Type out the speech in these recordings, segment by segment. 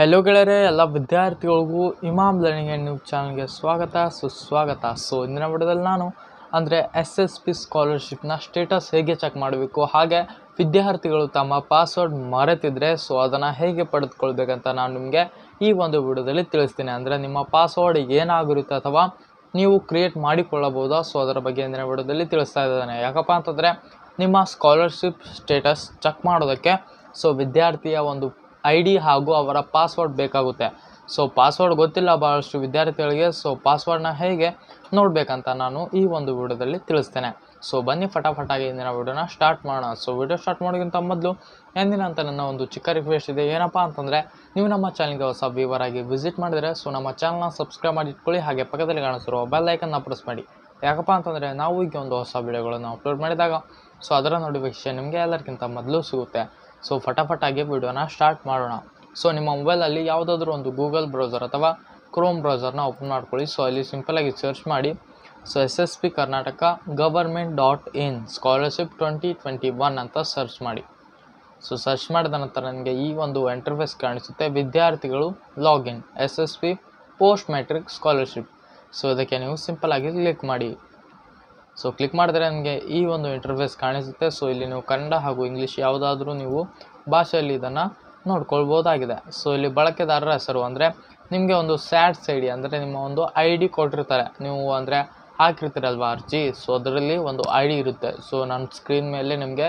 Hello ಗೆಳೆಯರೆ, ಎಲ್ಲ ವಿದ್ಯಾರ್ಥಿಗಳಿಗೂ ಇಮಾಮ್ ಲರ್ನಿಂಗ್ ಆ್ಯಂಡ್ ನ್ಯೂಸ್ ಚಾನಲ್ಗೆ ಸ್ವಾಗತ, ಸುಸ್ವಾಗತ. ಸೊ ಇಂದಿನ ವಿಡಿಯೋದಲ್ಲಿ ನಾನು ಅಂದರೆ ಎಸ್ ಎಸ್ ಪಿ ಸ್ಕಾಲರ್ಶಿಪ್ನ ಸ್ಟೇಟಸ್ ಹೇಗೆ ಚೆಕ್ ಮಾಡಬೇಕು, ಹಾಗೆ ವಿದ್ಯಾರ್ಥಿಗಳು ತಮ್ಮ ಪಾಸ್ವರ್ಡ್ ಮರೆತಿದ್ರೆ ಸೊ ಅದನ್ನು ಹೇಗೆ ಪಡೆದುಕೊಳ್ಬೇಕಂತ ನಾನು ನಿಮಗೆ ಈ ಒಂದು ವಿಡಿಯೋದಲ್ಲಿ ತಿಳಿಸ್ತೀನಿ. ಅಂದರೆ ನಿಮ್ಮ ಪಾಸ್ವರ್ಡ್ ಏನಾಗಿರುತ್ತೆ ಅಥವಾ ನೀವು ಕ್ರಿಯೇಟ್ ಮಾಡಿಕೊಳ್ಳಬಹುದಾ ಸೊ ಅದರ ಬಗ್ಗೆ ಇಂದಿನ ವಿಡಿಯೋದಲ್ಲಿ ತಿಳಿಸ್ತಾ ಇದ್ದಾನೆ. ಯಾಕಪ್ಪ ಅಂತಂದರೆ, ನಿಮ್ಮ ಸ್ಕಾಲರ್ಶಿಪ್ ಸ್ಟೇಟಸ್ ಚೆಕ್ ಮಾಡೋದಕ್ಕೆ ಸೊ ವಿದ್ಯಾರ್ಥಿಯ ಒಂದು ಐ ಡಿ ಹಾಗೂ ಅವರ ಪಾಸ್ವರ್ಡ್ ಬೇಕಾಗುತ್ತೆ. ಸೊ ಪಾಸ್ವರ್ಡ್ ಗೊತ್ತಿಲ್ಲ ಭಾಳಷ್ಟು ವಿದ್ಯಾರ್ಥಿಗಳಿಗೆ ಸೊ ಪಾಸ್ವರ್ಡ್ನ ಹೇಗೆ ನೋಡಬೇಕಂತ ನಾನು ಈ ಒಂದು ವಿಡಿಯೋದಲ್ಲಿ ತಿಳಿಸ್ತೇನೆ. ಸೊ ಬನ್ನಿ ಫಟಾಫಟಾಗಿ ಇಂದಿನ ವಿಡಿಯೋನ ಸ್ಟಾರ್ಟ್ ಮಾಡೋಣ. ಸೊ ವಿಡಿಯೋ ಸ್ಟಾರ್ಟ್ ಮಾಡೋಕ್ಕಿಂತ ಮೊದಲು ಎಂದಿನ ಅಂತ ನನ್ನ ಒಂದು ಚಿಕ್ಕ ರಿಕ್ವೆಸ್ಟ್ ಇದೆ. ಏನಪ್ಪ ಅಂತಂದರೆ, ನೀವು ನಮ್ಮ ಚಾನಲ್ಗೆ ಹೊಸ ವ್ಯೂವರ್ ಆಗಿ ವಿಸಿಟ್ ಮಾಡಿದರೆ ಸೊ ನಮ್ಮ ಚಾನಲ್ನ ಸಬ್ಸ್ಕ್ರೈಬ್ ಮಾಡಿ ಇಟ್ಕೊಳ್ಳಿ. ಹಾಗೆ ಪಕ್ಕದಲ್ಲಿ ಕಾಣಿಸಿರುವ ಬೆಲ್ ಐಕನ್ನ ಪ್ರೆಸ್ ಮಾಡಿ. ಯಾಕಪ್ಪ ಅಂತಂದರೆ, ನಾವು ಈಗ ಒಂದು ಹೊಸ ವಿಡಿಯೋಗಳನ್ನು ಅಪ್ಲೋಡ್ ಮಾಡಿದಾಗ ಸೊ ಅದರ ನೋಟಿಫಿಕೇಶನ್ ನಿಮಗೆ ಎಲ್ಲರಿಗಿಂತ ಮೊದಲು ಸಿಗುತ್ತೆ. ಸೊ ಫಟಾಫಟಾಗಿ ವಿಡಿಯೋನ ಸ್ಟಾರ್ಟ್ ಮಾಡೋಣ. ಸೊ ನಿಮ್ಮ ಮೊಬೈಲಲ್ಲಿ ಯಾವುದಾದ್ರೂ ಒಂದು ಗೂಗಲ್ ಬ್ರೌಸರ್ ಅಥವಾ ಕ್ರೋಮ್ ಬ್ರೌಸರ್ನ ಓಪನ್ ಮಾಡ್ಕೊಳ್ಳಿ. ಸೊ ಅಲ್ಲಿ ಸಿಂಪಲಾಗಿ ಸರ್ಚ್ ಮಾಡಿ. So S S P Karnataka government dot in scholarship twenty twenty one ಅಂತ ಸರ್ಚ್ ಮಾಡಿ. ಸೊ ಸರ್ಚ್ ಮಾಡಿದ ನಂತರ ನನಗೆ ಈ ಒಂದು ಇಂಟರ್ಫೇಸ್ ಕಾಣಿಸುತ್ತೆ. ವಿದ್ಯಾರ್ಥಿಗಳು login S S P post matric scholarship so ಅದಕ್ಕೆ ನೀವು ಸಿಂಪಲಾಗಿ ಕ್ಲಿಕ್ ಮಾಡಿ. ಸೊ ಕ್ಲಿಕ್ ಮಾಡಿದ್ರೆ ನನಗೆ ಈ ಒಂದು ಇಂಟರ್ಫೇಸ್ ಕಾಣಿಸುತ್ತೆ. ಸೊ ಇಲ್ಲಿ ನೀವು ಕನ್ನಡ ಹಾಗೂ ಇಂಗ್ಲೀಷ್ ಯಾವುದಾದ್ರೂ ನೀವು ಭಾಷೆಯಲ್ಲಿ ಇದನ್ನು ನೋಡ್ಕೊಳ್ಬೋದಾಗಿದೆ. ಸೊ ಇಲ್ಲಿ ಬಳಕೆದಾರರ ಹೆಸರು ಅಂದರೆ ನಿಮಗೆ ಒಂದು ಸ್ಯಾಟ್ಸ್ ಐ ಡಿ ಅಂದರೆ ನಿಮ್ಮ ಒಂದು ಐ ಡಿ ಕೊಟ್ಟಿರ್ತಾರೆ. ನೀವು ಅಂದರೆ ಹಾಕಿರ್ತೀರಲ್ವ ಅರ್ಜಿ? ಸೊ ಅದರಲ್ಲಿ ಒಂದು ಐ ಡಿ ಇರುತ್ತೆ. ಸೊ ನಾನು ಸ್ಕ್ರೀನ್ ಮೇಲೆ ನಿಮಗೆ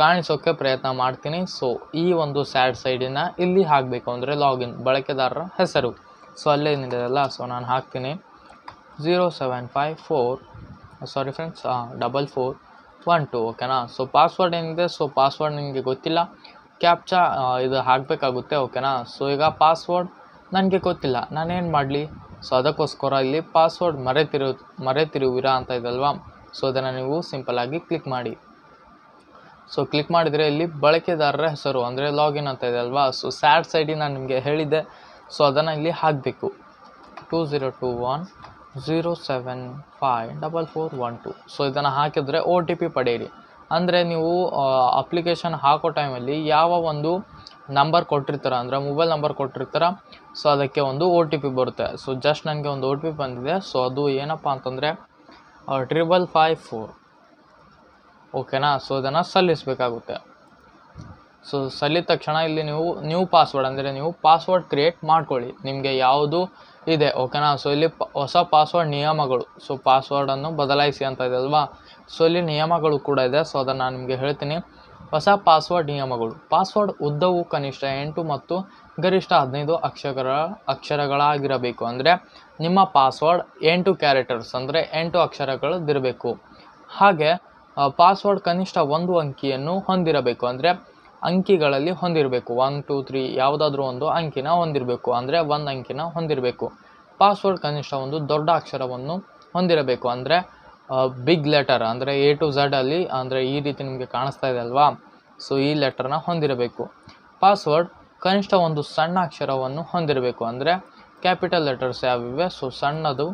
ಕಾಣಿಸೋಕ್ಕೆ ಪ್ರಯತ್ನ ಮಾಡ್ತೀನಿ. ಸೊ ಈ ಒಂದು ಸ್ಯಾಡ್ ಐ ಡಿನ ಇಲ್ಲಿ ಹಾಕಬೇಕು ಅಂದರೆ ಲಾಗಿನ್ ಬಳಕೆದಾರರ ಹೆಸರು. ಸೊ ಅಲ್ಲೇ ಏನಿದೆಯಲ್ಲ ಸೊ ನಾನು ಹಾಕ್ತೀನಿ. Zero seven five four sorry friends double four one two ಓಕೆನಾ ಸೊ ಪಾಸ್ವರ್ಡ್ ಏನಿದೆ? ಸೊ ಪಾಸ್ವರ್ಡ್ ನಿಮಗೆ ಗೊತ್ತಿಲ್ಲ. ಕ್ಯಾಪ್ಚಾ ಇದು ಹಾಕಬೇಕಾಗುತ್ತೆ ಓಕೆನಾ ಸೊ ಈಗ ಪಾಸ್ವರ್ಡ್ ನನಗೆ ಗೊತ್ತಿಲ್ಲ. ನಾನೇನು ಮಾಡಲಿ? ಸೊ ಅದಕ್ಕೋಸ್ಕರ ಇಲ್ಲಿ ಪಾಸ್ವರ್ಡ್ ಮರೆತಿರು, ಮರೆತಿರುವಿರಾ ಅಂತ ಇದಲ್ವಾ? ಸೊ ಅದನ್ನು ನೀವು ಸಿಂಪಲಾಗಿ ಕ್ಲಿಕ್ ಮಾಡಿ. ಸೊ ಕ್ಲಿಕ್ ಮಾಡಿದರೆ ಇಲ್ಲಿ ಬಳಕೆದಾರರ ಹೆಸರು, ಅಂದರೆ ಲಾಗಿನ್ ಅಂತ ಇದೆ ಅಲ್ವಾ? ಸೊ ಸ್ಯಾಡ್ ಸೈಡಿ ನಾನು ನಿಮಗೆ ಹೇಳಿದ್ದೆ. ಸೊ ಅದನ್ನು ಇಲ್ಲಿ ಹಾಕಬೇಕು. Two zero two one zero seven five double four one two so ಇದನ್ನು ಹಾಕಿದರೆ ಒ ಟಿ ಪಿ ಪಡೆಯಿರಿ ಅಂದರೆ ನೀವು ಅಪ್ಲಿಕೇಶನ್ ಹಾಕೋ ಟೈಮಲ್ಲಿ ಯಾವ ಒಂದು ನಂಬರ್ ಕೊಟ್ಟಿರ್ತಾರ, ಅಂದರೆ ಮೊಬೈಲ್ ನಂಬರ್ ಕೊಟ್ಟಿರ್ತಾರ ಸೊ ಅದಕ್ಕೆ ಒಂದು ಒ ಟಿ ಪಿ ಬರುತ್ತೆ. ಸೊ ಜಸ್ಟ್ ನನಗೆ ಒಂದು ಒ ಟಿ ಪಿ ಬಂದಿದೆ. ಸೊ ಅದು ಏನಪ್ಪ ಅಂತಂದರೆ ಟ್ರಿಬಲ್ ಫೈ ಫೋರ್ ಓಕೆನಾ ಸೊ ಇದನ್ನು ಸಲ್ಲಿಸಬೇಕಾಗುತ್ತೆ. ಸೊ ಸಲ್ಲಿದ ತಕ್ಷಣ ಇಲ್ಲಿ ನೀವು ನ್ಯೂ ಪಾಸ್ವರ್ಡ್ ಅಂದರೆ ನೀವು ಪಾಸ್ವರ್ಡ್ ಕ್ರಿಯೇಟ್ ಮಾಡ್ಕೊಳ್ಳಿ. ನಿಮಗೆ ಯಾವುದು ಇದೆ ಓಕೆನಾ ಸೊ ಇಲ್ಲಿ ಹೊಸ ಪಾಸ್ವರ್ಡ್ ನಿಯಮಗಳು. ಸೊ ಪಾಸ್ವರ್ಡನ್ನು ಬದಲಾಯಿಸಿ ಅಂತ ಇದೆ ಅಲ್ವಾ? ಸೊ ಇಲ್ಲಿ ನಿಯಮಗಳು ಕೂಡ ಇದೆ. ಸೊ ಅದನ್ನು ನಾನು ನಿಮಗೆ ಹೇಳ್ತೀನಿ. ಹೊಸ ಪಾಸ್ವರ್ಡ್ ನಿಯಮಗಳು. ಪಾಸ್ವರ್ಡ್ ಉದ್ದವು ಕನಿಷ್ಠ ಎಂಟು ಮತ್ತು ಗರಿಷ್ಠ ಹದಿನೈದು ಅಕ್ಷರ, ಅಕ್ಷರಗಳಾಗಿರಬೇಕು. ಅಂದರೆ, ನಿಮ್ಮ ಪಾಸ್ವರ್ಡ್ ಎಂಟು ಕ್ಯಾರೆಕ್ಟರ್ಸ್ ಅಂದರೆ ಎಂಟು ಅಕ್ಷರಗಳದ್ದಿರಬೇಕು. ಹಾಗೆ ಪಾಸ್ವರ್ಡ್ ಕನಿಷ್ಠ ಒಂದು ಅಂಕಿಯನ್ನು ಹೊಂದಿರಬೇಕು. ಅಂದರೆ ಅಂಕಿಗಳಲ್ಲಿ ಹೊಂದಿರಬೇಕು. ಒನ್ ಟೂ ತ್ರೀ ಯಾವುದಾದ್ರೂ ಒಂದು ಅಂಕಿನ ಹೊಂದಿರಬೇಕು. ಅಂದರೆ ಒಂದು ಅಂಕಿನ ಹೊಂದಿರಬೇಕು. ಪಾಸ್ವರ್ಡ್ ಕನಿಷ್ಠ ಒಂದು ದೊಡ್ಡ ಅಕ್ಷರವನ್ನು ಹೊಂದಿರಬೇಕು. ಅಂದರೆ ಬಿಗ್ ಲೆಟರ್ ಅಂದರೆ ಎ ಟು ಝಡ್ ಅಲ್ಲಿ, ಅಂದರೆ ಈ ರೀತಿ ನಿಮಗೆ ಕಾಣಿಸ್ತಾ ಇದೆ ಅಲ್ವಾ? ಸೊ ಈ ಲೆಟರ್ನ ಹೊಂದಿರಬೇಕು. ಪಾಸ್ವರ್ಡ್ ಕನಿಷ್ಠ ಒಂದು ಸಣ್ಣ ಅಕ್ಷರವನ್ನು ಹೊಂದಿರಬೇಕು. ಅಂದರೆ ಕ್ಯಾಪಿಟಲ್ ಲೆಟರ್ಸ್ ಯಾವಿವೆ ಸೊ ಸಣ್ಣದು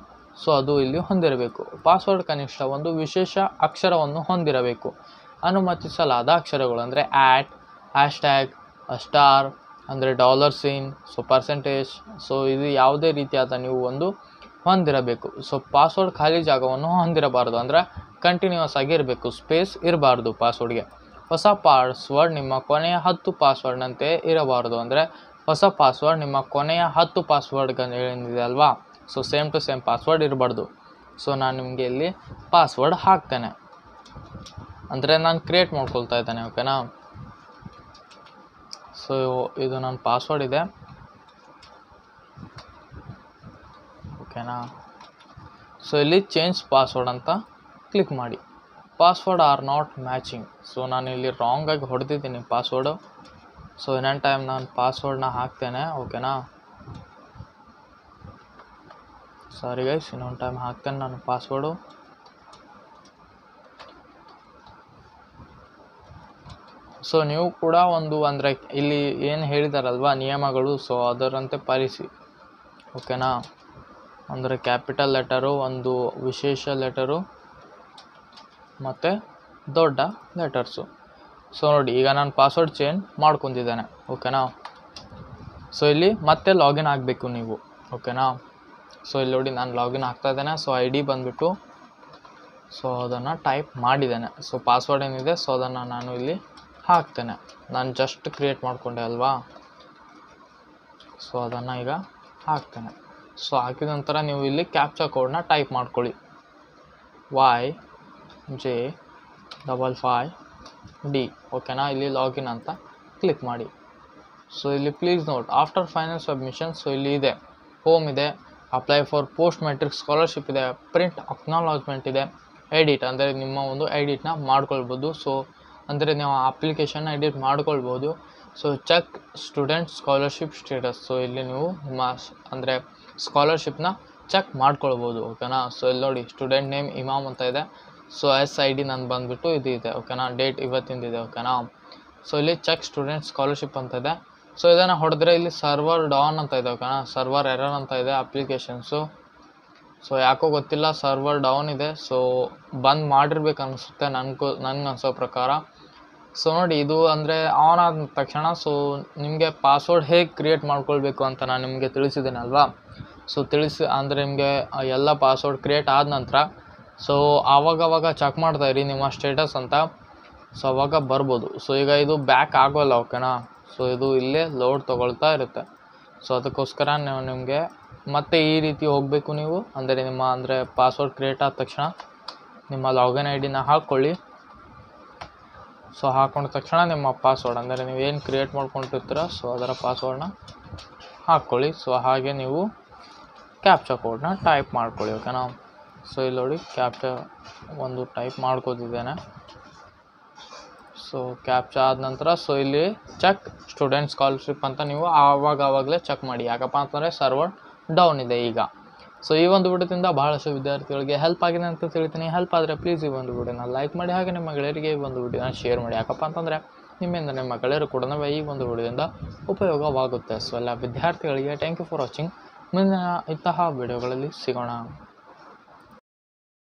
ಸೊ ಅದು ಇಲ್ಲಿ ಹೊಂದಿರಬೇಕು. ಪಾಸ್ವರ್ಡ್ ಕನಿಷ್ಠ ಒಂದು ವಿಶೇಷ ಅಕ್ಷರವನ್ನು ಹೊಂದಿರಬೇಕು. ಅನುಮತಿಸಲಾದ ಅಕ್ಷರಗಳು ಅಂದರೆ ಆ್ಯಟ್ ಹ್ಯಾಶ್ಟ್ಯಾಗ್ ಸ್ಟಾರ್ ಅಂದರೆ dollar sign so percentage so ಇದು ಯಾವುದೇ ರೀತಿಯಾದ ನೀವು ಒಂದು ಹೊಂದಿರಬೇಕು. ಸೊ ಪಾಸ್ವರ್ಡ್ ಖಾಲಿ ಜಾಗವನ್ನು ಹೊಂದಿರಬಾರ್ದು, ಅಂದರೆ ಕಂಟಿನ್ಯೂಸ್ ಆಗಿ ಇರಬೇಕು ಸ್ಪೇಸ್ ಇರಬಾರ್ದು ಪಾಸ್ವರ್ಡ್ಗೆ ಹೊಸ ಪಾಸ್ವರ್ಡ್ ನಿಮ್ಮ ಕೊನೆಯ ಹತ್ತು ಪಾಸ್ವರ್ಡ್ನಂತೆ ಇರಬಾರ್ದು, ಅಂದರೆ ಹೊಸ ಪಾಸ್ವರ್ಡ್ ನಿಮ್ಮ ಕೊನೆಯ ಹತ್ತು ಪಾಸ್ವರ್ಡ್ ಏನಿದೆ ಅಲ್ವಾ? So same to same password ಇರಬಾರ್ದು. ಸೊ ನಾನು ನಿಮಗೆ ಇಲ್ಲಿ ಪಾಸ್ವರ್ಡ್ ಹಾಕ್ತೇನೆ. ಅಂದರೆ ನಾನು ಕ್ರಿಯೇಟ್ ಮಾಡ್ಕೊಳ್ತಾ ಇದ್ದೇನೆ ಓಕೆನಾ ಸೊ, ಇದು ನನ್ನ ಪಾಸ್ವರ್ಡ್ ಇದೆ. ಓಕೆನಾ ಸೊ ಇಲ್ಲಿ ಚೇಂಜ್ ಪಾಸ್ವರ್ಡ್ ಅಂತ ಕ್ಲಿಕ್ ಮಾಡಿ. Password are not matching so ನಾನು ಇಲ್ಲಿ ರಾಂಗಾಗಿ ಹೊಡೆದಿದ್ದೀನಿ ಪಾಸ್ವರ್ಡು ಸೊ ಇನ್ನೊಂದು ಟೈಮ್ ನಾನು ಪಾಸ್ವರ್ಡ್ನ ಹಾಕ್ತೇನೆ. ಓಕೆನಾ ಸಾರಿ ಗೈಸ್ ಇನ್ನೊಂದು ಟೈಮ್ ಹಾಕ್ತೇನೆ ನಾನು ಪಾಸ್ವರ್ಡು ಸೊ ನೀವು ಕೂಡ ಒಂದು ಅಂದರೆ ಇಲ್ಲಿ ಏನು ಹೇಳಿದಾರಲ್ವಾ ನಿಯಮಗಳು? ಸೊ ಅದರಂತೆ ಪಾಲಿಸಿ. ಓಕೆನಾ? ಅಂದರೆ ಕ್ಯಾಪಿಟಲ್ ಲೆಟರು, ಒಂದು ವಿಶೇಷ ಲೆಟರು, ಮತ್ತು ದೊಡ್ಡ ಲೆಟರ್ಸು. ಸೊ ನೋಡಿ, ಈಗ ನಾನು ಪಾಸ್ವರ್ಡ್ ಚೇಂಜ್ ಮಾಡ್ಕೊಂಡಿದ್ದೇನೆ. ಓಕೆನಾ? ಸೊ ಇಲ್ಲಿ ಮತ್ತೆ ಲಾಗಿನ್ ಆಗಬೇಕು ನೀವು. ಓಕೆನಾ? ಸೊ ಇಲ್ಲಿ ನೋಡಿ, ನಾನು ಲಾಗಿನ್ ಆಗ್ತಾ ಇದ್ದೇನೆ. ಸೊ ಐ ಡಿ ಬಂದುಬಿಟ್ಟು ಸೊ ಅದನ್ನು ಟೈಪ್ ಮಾಡಿದ್ದೇನೆ. ಸೊ ಪಾಸ್ವರ್ಡ್ ಏನಿದೆ? ಸೊ ಅದನ್ನು ನಾನು ಇಲ್ಲಿ ಹಾಕ್ತೇನೆ. ನಾನು ಜಸ್ಟ್ ಕ್ರಿಯೇಟ್ ಮಾಡಿಕೊಂಡೆ ಅಲ್ವಾ? ಸೊ ಅದನ್ನು ಈಗ ಹಾಕ್ತೇನೆ. ಸೊ ಹಾಕಿದ ನಂತರ ನೀವು ಇಲ್ಲಿ ಕ್ಯಾಪ್ಚಾ ಕೋಡ್ನ ಟೈಪ್ ಮಾಡ್ಕೊಳ್ಳಿ. Y J double five D ಓಕೆನಾ ಇಲ್ಲಿ ಲಾಗಿನ್ ಅಂತ ಕ್ಲಿಕ್ ಮಾಡಿ. ಸೊ ಇಲ್ಲಿ please note after final submission so ಇಲ್ಲಿ ಇದೆ. ಹೋಮ್ ಇದೆ. Apply for post metric scholarship ಇದೆ. ಪ್ರಿಂಟ್ ಅಕ್ನಾಲಜ್ಮೆಂಟ್ ಇದೆ. ಎಡಿಟ್ ಅಂದರೆ ನಿಮ್ಮ ಒಂದು ಎಡಿಟ್ನ ಮಾಡ್ಕೊಳ್ಬೋದು. ಸೊ ಅಂದರೆ ನೀವು ಅಪ್ಲಿಕೇಶನ್ನ ಎಡಿಟ್ ಮಾಡ್ಕೊಳ್ಬೋದು. So check student scholarship status so ಇಲ್ಲಿ ನೀವು ನಿಮ್ಮ ಅಂದರೆ ಸ್ಕಾಲರ್ಶಿಪ್ನ ಚೆಕ್ ಮಾಡ್ಕೊಳ್ಬೋದು ಓಕೆನಾ ಸೊ ಇಲ್ಲಿ ನೋಡಿ ಸ್ಟೂಡೆಂಟ್ ನೇಮ್ ಇಮಾಮ್ ಅಂತ ಇದೆ. ಸೊ ಎಸ್ ಐ ಡಿ ನಾನು ಬಂದುಬಿಟ್ಟು ಇದು ಇದೆ ಓಕೆನಾ ಡೇಟ್ ಇವತ್ತಿಂದಿದೆ ಓಕೆನಾ ಸೊ ಇಲ್ಲಿ ಚೆಕ್ ಸ್ಟೂಡೆಂಟ್ ಸ್ಕಾಲರ್ಶಿಪ್ ಅಂತ ಇದೆ. ಸೊ ಇದನ್ನು ಹೊಡೆದ್ರೆ ಇಲ್ಲಿ ಸರ್ವರ್ ಡೌನ್ ಅಂತ ಇದೆ ಓಕೆನಾ ಸರ್ವರ್ ಎರರ್ ಅಂತ ಇದೆ ಅಪ್ಲಿಕೇಶನ್ಸು ಸೊ ಯಾಕೋ ಗೊತ್ತಿಲ್ಲ ಸರ್ವರ್ ಡೌನ್ ಇದೆ. ಸೊ ಬಂದ್ ಮಾಡಿರ್ಬೇಕು ಅನಿಸುತ್ತೆ ನನಗೂ ನನಗೆ ಅನಿಸೋ ಪ್ರಕಾರ. ಸೊ ನೋಡಿ, ಇದು ಅಂದರೆ ಆನ್ ಆದ ತಕ್ಷಣ ಸೊ ನಿಮಗೆ ಪಾಸ್ವರ್ಡ್ ಹೇಗೆ ಕ್ರಿಯೇಟ್ ಮಾಡ್ಕೊಳ್ಬೇಕು ಅಂತ ನಾನು ನಿಮಗೆ ತಿಳಿಸಿದ್ದೀನಲ್ವಾ ಸೊ ತಿಳಿಸಿ, ಅಂದರೆ ನಿಮಗೆ ಎಲ್ಲ ಪಾಸ್ವರ್ಡ್ ಕ್ರಿಯೇಟ್ ಆದ ನಂತರ ಸೊ ಆವಾಗವಾಗ ಚೆಕ್ ಮಾಡ್ತಾ ಇರಿ ನಿಮ್ಮ ಸ್ಟೇಟಸ್ ಅಂತ. ಸೊ ಅವಾಗ ಬರ್ಬೋದು. ಸೊ ಈಗ ಇದು ಬ್ಯಾಕ್ ಆಗೋಲ್ಲ ಓಕೆನಾ ಸೊ ಇದು ಇಲ್ಲೇ ಲೋಡ್ ತೊಗೊಳ್ತಾ ಇರುತ್ತೆ. ಸೊ ಅದಕ್ಕೋಸ್ಕರ ನೀವು ನಿಮಗೆ ಮತ್ತೆ ಈ ರೀತಿ ಹೋಗಬೇಕು ನೀವು. ಅಂದರೆ ನಿಮ್ಮ, ಅಂದರೆ ಪಾಸ್ವರ್ಡ್ ಕ್ರಿಯೇಟ್ ಆದ ತಕ್ಷಣ ನಿಮ್ಮ ಲಾಗಿನ್ ಐ ಡಿನ ಹಾಕ್ಕೊಳ್ಳಿ ಸೊ ಹಾಕೊಂಡ ತಕ್ಷಣ ನಿಮ್ಮ ಪಾಸ್ವರ್ಡ್ ಅಂದರೆ ನೀವು ಏನು ಕ್ರಿಯೇಟ್ ಮಾಡ್ಕೊಂಡಿರ್ತೀರ ಸೊ ಅದರ ಪಾಸ್ವರ್ಡ್ನ ಹಾಕ್ಕೊಳ್ಳಿ ಸೊ ಹಾಗೆ ನೀವು ಕ್ಯಾಪ್ಚಾ ಕೋಡ್ನ ಟೈಪ್ ಮಾಡ್ಕೊಳ್ಳಿ ಓಕೆನಾ ಸೊ ಇಲ್ಲಿ ನೋಡಿ ಕ್ಯಾಪ್ಚಾ ಒಂದು ಟೈಪ್ ಮಾಡ್ಕೋತಿದ್ದೇನೆ. ಸೊ ಕ್ಯಾಪ್ಚಾ ಆದ ನಂತರ ಸೊ ಇಲ್ಲಿ ಚೆಕ್ ಸ್ಟೂಡೆಂಟ್ ಸ್ಕಾಲರ್ಶಿಪ್ ಅಂತ ನೀವು ಆವಾಗ ಆವಾಗಲೇ ಚೆಕ್ ಮಾಡಿ. ಯಾಕಪ್ಪ ಅಂತಂದರೆ ಸರ್ವರ್ ಡೌನ್ ಇದೆ ಈಗ. ಸೊ ಈ ಒಂದು ವಿಡಿಯೋದಿಂದ ಬಹಳಷ್ಟು ವಿದ್ಯಾರ್ಥಿಗಳಿಗೆ ಹೆಲ್ಪ್ ಆಗಿದೆ ಅಂತ ತಿಳಿತೀನಿ. ಹೆಲ್ಪ್ ಆದರೆ ಪ್ಲೀಸ್ ಈ ಒಂದು ವಿಡಿಯೋನ ಲೈಕ್ ಮಾಡಿ ಹಾಗೆ ನಿಮ್ಮ ಗೆಳೆಯರಿಗೆ ಈ ಒಂದು ವಿಡಿಯೋನ ಶೇರ್ ಮಾಡಿ. ಯಾಕಪ್ಪ ಅಂತಂದರೆ ನಿಮ್ಮಿಂದ ನಿಮ್ಮ ಗೆಳೆಯರು ಕೂಡ ಈ ಒಂದು ವಿಡಿಯೋದಿಂದ ಉಪಯೋಗವಾಗುತ್ತೆ. ಸೊ ಎಲ್ಲ ವಿದ್ಯಾರ್ಥಿಗಳಿಗೆ ಥ್ಯಾಂಕ್ ಯು ಫಾರ್ ವಾಚಿಂಗ್ ಮುಂದಿನ ಇಂತಹ ವಿಡಿಯೋಗಳಲ್ಲಿ ಸಿಗೋಣ.